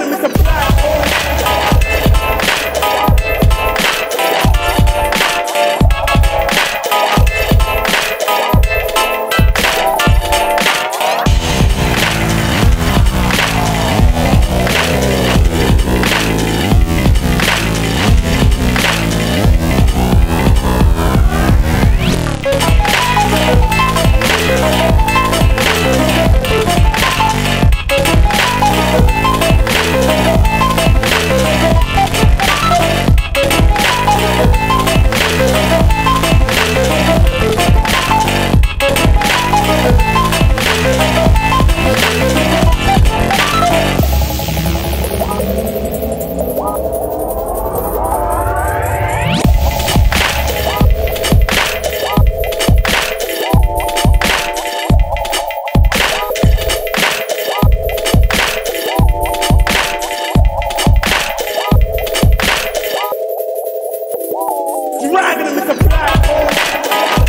Freedom is a. Dragging him black hole.